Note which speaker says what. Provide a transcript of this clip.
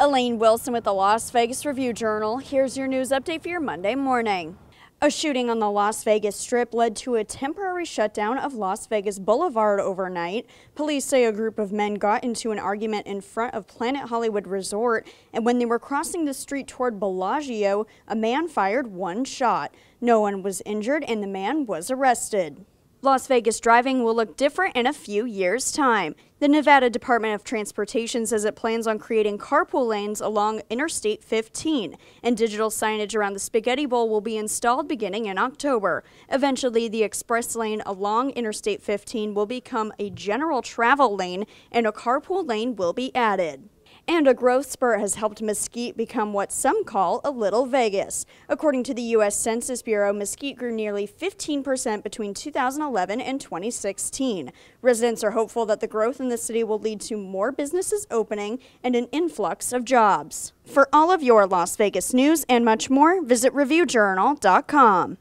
Speaker 1: Elaine Wilson with the Las Vegas Review Journal. Here's your news update for your Monday morning. A shooting on the Las Vegas Strip led to a temporary shutdown of Las Vegas Boulevard overnight. Police say a group of men got into an argument in front of Planet Hollywood Resort, and when they were crossing the street toward Bellagio, a man fired one shot. No one was injured, and the man was arrested. Las Vegas driving will look different in a few years' time. The Nevada Department of Transportation says it plans on creating carpool lanes along Interstate 15, and digital signage around the Spaghetti Bowl will be installed beginning in October. Eventually, the express lane along Interstate 15 will become a general travel lane, and a carpool lane will be added. And a growth spurt has helped Mesquite become what some call a little Vegas. According to the U.S. Census Bureau, Mesquite grew nearly 15% between 2011 and 2016. Residents are hopeful that the growth in the city will lead to more businesses opening and an influx of jobs. For all of your Las Vegas news and much more, visit ReviewJournal.com.